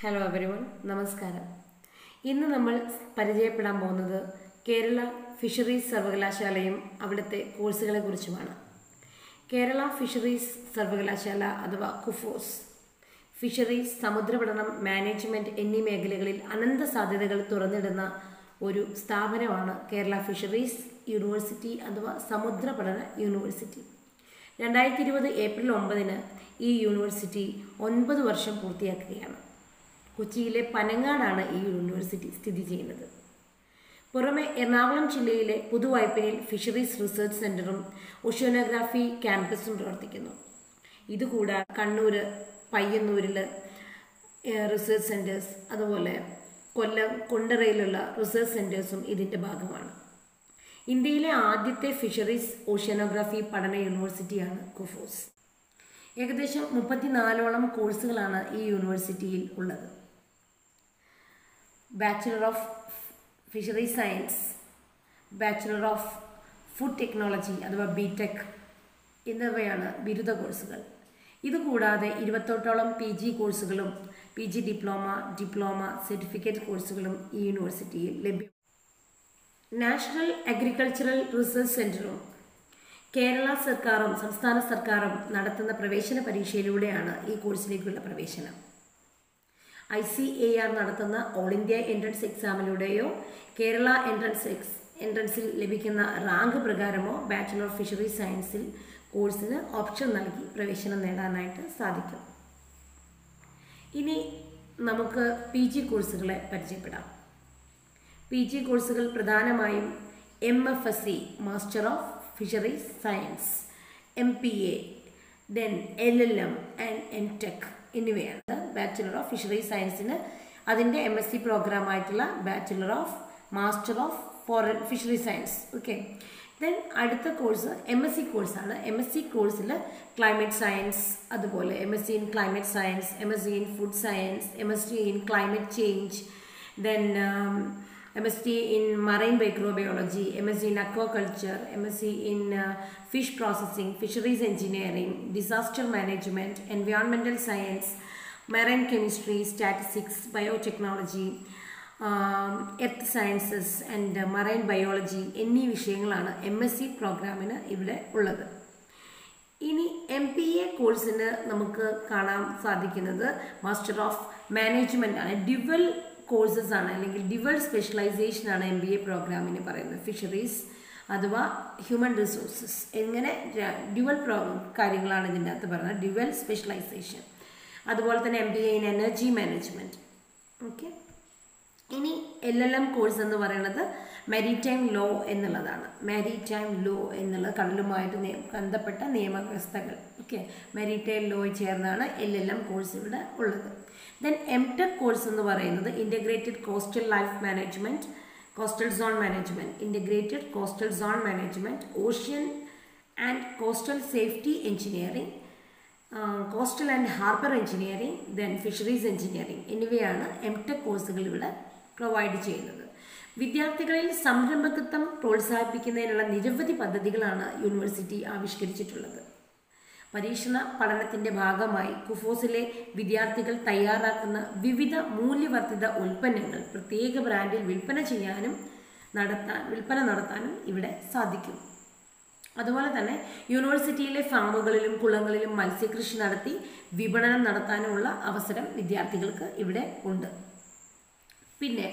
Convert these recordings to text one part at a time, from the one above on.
Hello everyone നമസ്കാരം. ഇന്ന് നമ്മൾ പരിചയപ്പെടാൻ പോകുന്നത് കേരള ഫിഷറീസ് സർവകലാശാലയും അവിടുത്തെ കോഴ്സുകളെ കുറിച്ചുമാണ്. കേരള ഫിഷറീസ് സർവകലാശാല അഥവാ കുഫോസ് ഫിഷറീസ് സമുദ്രപഠനം മാനേജ്മെന്റ് എന്നീ മേഖലകളിൽ അനന്ത സാധ്യതകൾ തുറന്നിടുന്ന ഒരു സ്ഥാപനമാണ് കേരള ഫിഷറീസ് യൂണിവേഴ്സിറ്റി അഥവാ സമുദ്രപഠന യൂണിവേഴ്സിറ്റി. രണ്ടായിരത്തി ഇരുപത് ഏപ്രിൽ ഒമ്പതിന് ഈ യൂണിവേഴ്സിറ്റി ഒൻപത് വർഷം പൂർത്തിയാക്കുകയാണ്. കൊച്ചിയിലെ പനങ്ങാടാണ് ഈ യൂണിവേഴ്സിറ്റി സ്ഥിതി ചെയ്യുന്നത്. പുറമെ എറണാകുളം ജില്ലയിലെ പുതുവായ്പയിൽ ഫിഷറീസ് റിസർച്ച് സെന്ററും ഓഷ്യോനോഗ്രാഫി ക്യാമ്പസും പ്രവർത്തിക്കുന്നു. ഇതുകൂടാതെ കണ്ണൂർ പയ്യന്നൂരിൽ റിസർച്ച് സെന്റേഴ്സ് അതുപോലെ കൊല്ലം കൊണ്ടറയിലുള്ള റിസർച്ച് സെന്റേഴ്സും ഇതിന്റെ ഭാഗമാണ്. ഇന്ത്യയിലെ ആദ്യത്തെ ഫിഷറീസ് ഓഷ്യനോഗ്രാഫി പഠന യൂണിവേഴ്സിറ്റിയാണ് കുഫോസ്. ഏകദേശം മുപ്പത്തിനാലോളം കോഴ്സുകളാണ് ഈ യൂണിവേഴ്സിറ്റിയിൽ ഉള്ളത്. Bachelor of fishery science bachelor of food technology അഥവാ ബി ടെക് എന്നിവയാണ് ബിരുദ കോഴ്സുകൾ. ഇതുകൂടാതെ ഇരുപത്തോട്ടോളം പി ജി കോഴ്സുകളും P G diploma diploma certificate കോഴ്സുകളും ഈ യൂണിവേഴ്സിറ്റിയിൽ ലഭ്യം. നാഷണൽ അഗ്രികൾച്ചറൽ റിസർച്ച് സെന്ററും കേരള സർക്കാരും സംസ്ഥാന സർക്കാരും നടത്തുന്ന പ്രവേശന പരീക്ഷയിലൂടെയാണ് ഈ കോഴ്സിലേക്കുള്ള പ്രവേശനം. ഐ സി എ ആർ നടത്തുന്ന ഓൾ ഇന്ത്യ എൻട്രൻസ് എക്സാമിലൂടെയോ കേരള എൻട്രൻസ് എക്സ് എൻട്രൻസിൽ ലഭിക്കുന്ന റാങ്ക് പ്രകാരമോ ബാച്ചിലർ ഓഫ് ഫിഷറി സയൻസിൽ കോഴ്സിന് ഓപ്ഷൻ നൽകി പ്രവേശനം നേടാനായിട്ട് സാധിക്കും. ഇനി നമുക്ക് പി ജി കോഴ്സുകളെ പരിചയപ്പെടാം. പി ജി കോഴ്സുകൾ പ്രധാനമായും M F S C master of fisheries science M P A then L L M and M tech എന്നിവയാണ് ബാച്ചുലർ ഓഫ് ഫിഷറീസ് സയൻസിന് അതിന്റെ M S C പ്രോഗ്രാമായിട്ടുള്ള bachelor of master of foreign fishery science okay then അടുത്ത course M S C കോഴ്സാണ് M S C കോഴ്സിൽ climate science അതുപോലെ M S C in climate science M S C in food science M S C in climate change then M S C in marine microbiology M S C in aquaculture M S C in fish processing fisheries engineering disaster management എൻവയോൺമെന്റൽ science marine chemistry statistics biotechnology earth sciences and marine biology എന്നീ വിഷയങ്ങളാണ് M S C പ്രോഗ്രാമിന് ഇവിടെ ഉള്ളത്. ഇനി M P A കോഴ്സിന് നമുക്ക് കാണാൻ സാധിക്കുന്നത് മാസ്റ്റർ ഓഫ് മാനേജ്മെന്റ് ആണ്. ഡ്യുവൽ കോഴ്സസ് ആണ് അല്ലെങ്കിൽ ഡിവൽ സ്പെഷ്യലൈസേഷൻ ആണ് എം ബി എ പ്രോഗ്രാമിന് പറയുന്നത്. ഫിഷറീസ് അഥവാ ഹ്യൂമൻ റിസോഴ്സസ് എങ്ങനെ ഡ്യുവൽ പ്രോ കാര്യങ്ങളാണ് ഇതിന്റെ അകത്ത് പറയുന്നത്. ഡ്യുവൽ സ്പെഷ്യലൈസേഷൻ അതുപോലെ തന്നെ M B A in energy management okay ഇനി എൽ എൽ എം കോഴ്സ് എന്ന് പറയുന്നത് മാരിടൈം ലോ എന്നുള്ളതാണ്. മാരിടൈം ലോ എന്നുള്ളത് കടലുമായിട്ട് ബന്ധപ്പെട്ട നിയമവ്യവസ്ഥകൾ. ഓക്കെ മാരിടൈം ലോയിൽ ചേർന്നാണ് എൽ എൽ എം കോഴ്സ് ഇവിടെ ഉള്ളത്. ദെൻ എം ടെക് കോഴ്സ് എന്ന് പറയുന്നത് integrated coastal life management coastal zone management integrated coastal zone management ocean and coastal safety engineering coastal and harbour engineering then fisheries engineering എന്നിവയാണ് M tech കോഴ്സുകൾ ഇവിടെ provide ചെയ്യുന്നത്. വിദ്യാർത്ഥികളിൽ സംരംഭകത്വം പ്രോത്സാഹിപ്പിക്കുന്നതിനുള്ള നിരവധി പദ്ധതികളാണ് യൂണിവേഴ്സിറ്റി ആവിഷ്കരിച്ചിട്ടുള്ളത്. പരീക്ഷണ പഠനത്തിന്റെ ഭാഗമായി കുഫോസിലെ വിദ്യാർത്ഥികൾ തയ്യാറാക്കുന്ന വിവിധ മൂല്യവർദ്ധിത ഉൽപ്പന്നങ്ങൾ പ്രത്യേക ബ്രാൻഡിൽ വിൽപ്പന ചെയ്യാനും നടത്താൻ വിൽപ്പന നടത്താനും ഇവിടെ സാധിക്കും. അതുപോലെ തന്നെ യൂണിവേഴ്സിറ്റിയിലെ ഫാമുകളിലും കുളങ്ങളിലും മത്സ്യകൃഷി നടത്തി വിപണനം നടത്താനുമുള്ള അവസരം വിദ്യാർത്ഥികൾക്ക് ഇവിടെ ഉണ്ട്. പിന്നെ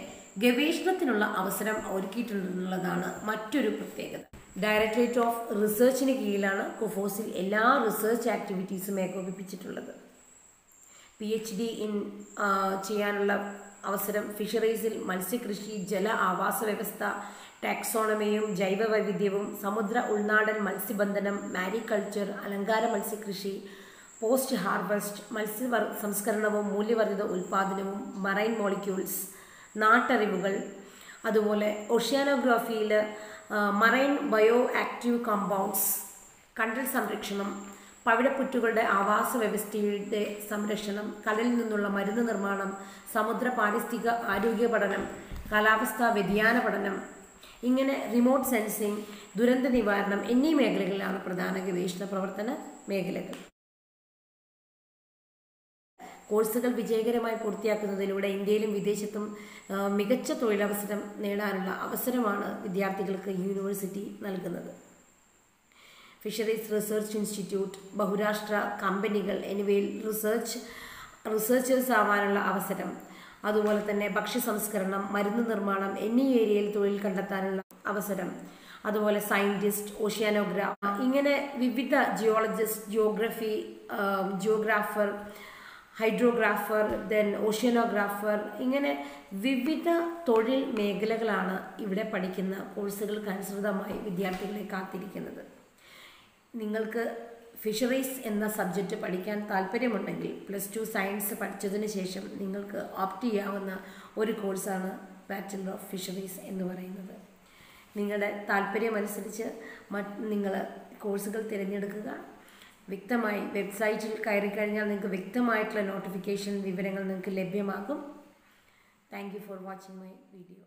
ഗവേഷണത്തിനുള്ള അവസരം ഒരുക്കിയിട്ടുണ്ടെന്നുള്ളതാണ് മറ്റൊരു പ്രത്യേകത. ഡയറക്ടറേറ്റ് ഓഫ് റിസർച്ചിന് കീഴിലാണ് കൊഫോസിൽ എല്ലാ റിസർച്ച് ആക്ടിവിറ്റീസും ഏകോപിപ്പിച്ചിട്ടുള്ളത്. പി എച്ച് ഡി ഇൻ ചെയ്യാനുള്ള അവസരം ഫിഷറീസിൽ മത്സ്യകൃഷി ജല ആവാസ വ്യവസ്ഥ ടാക്സോണമിയും ജൈവ വൈവിധ്യവും സമുദ്ര ഉൾനാടൻ മത്സ്യബന്ധനം മാരികൾച്ചർ അലങ്കാര മത്സ്യകൃഷി പോസ്റ്റ് ഹാർവെസ്റ്റ് മത്സ്യ സംസ്കരണവും മൂല്യവർദ്ധിത ഉൽപ്പാദനവും മറൈൻ മോളിക്യൂൾസ് നാട്ടറിവുകൾ അതുപോലെ ഒഷ്യാനോഗ്രാഫിയിൽ മറൈൻ ബയോ ആക്റ്റീവ് കമ്പൗണ്ട്സ് കണ്ടൽ സംരക്ഷണം പവിഴപ്പുറ്റുകളുടെ ആവാസ വ്യവസ്ഥയുടെ സംരക്ഷണം കടലിൽ നിന്നുള്ള മരുന്ന് നിർമ്മാണം സമുദ്ര പാരിസ്ഥിതിക ആരോഗ്യ പഠനം കാലാവസ്ഥാ വ്യതിയാന പഠനം ഇങ്ങനെ റിമോട്ട് സെൻസിങ് ദുരന്ത നിവാരണം എന്നീ മേഖലകളിലാണ് പ്രധാന ഗവേഷണ പ്രവർത്തന മേഖലകൾ. കോഴ്സുകൾ വിജയകരമായി പൂർത്തിയാക്കുന്നതിലൂടെ ഇന്ത്യയിലും വിദേശത്തും മികച്ച തൊഴിലവസരം നേടാനുള്ള അവസരമാണ് വിദ്യാർത്ഥികൾക്ക് യൂണിവേഴ്സിറ്റി നൽകുന്നത്. ഫിഷറീസ് റിസർച്ച് ഇൻസ്റ്റിറ്റ്യൂട്ട് ബഹുരാഷ്ട്ര കമ്പനികൾ എന്നിവയിൽ റിസർച്ച് റിസർച്ചേഴ്സ് ആവാനുള്ള അവസരം. അതുപോലെ തന്നെ ഭക്ഷ്യ സംസ്കരണം മരുന്ന് നിർമ്മാണം എന്നീ ഏരിയയിൽ തൊഴിൽ കണ്ടെത്താനുള്ള അവസരം. അതുപോലെ സയന്റിസ്റ്റ് ഓഷ്യാനോഗ്രാഫ് ഇങ്ങനെ വിവിധ geologist geography geographer hydrographer then oceanographer ഇങ്ങനെ വിവിധ തൊഴിൽ മേഖലകളാണ് ഇവിടെ പഠിക്കുന്ന കോഴ്സുകൾക്ക് അനുസൃതമായി വിദ്യാർത്ഥികളെ കാത്തിരിക്കുന്നത്. നിങ്ങൾക്ക് ഫിഷറീസ് എന്ന സബ്ജക്റ്റ് പഠിക്കാൻ താല്പര്യമുണ്ടെങ്കിൽ പ്ലസ് ടു സയൻസ് പഠിച്ചതിന് ശേഷം നിങ്ങൾക്ക് ഓപ്റ്റ് ചെയ്യാവുന്ന ഒരു കോഴ്സാണ് ബാച്ചലർ ഓഫ് ഫിഷറീസ് എന്ന് പറയുന്നത്. നിങ്ങളുടെ താല്പര്യമനുസരിച്ച് മറ്റ് നിങ്ങൾ കോഴ്സുകൾ തിരഞ്ഞെടുക്കുക. വ്യക്തമായി വെബ്സൈറ്റിൽ കയറി കഴിഞ്ഞാൽ നിങ്ങൾക്ക് വ്യക്തമായിട്ടുള്ള നോട്ടിഫിക്കേഷൻ വിവരങ്ങൾ നിങ്ങൾക്ക് ലഭ്യമാകും. Thank you for watching my video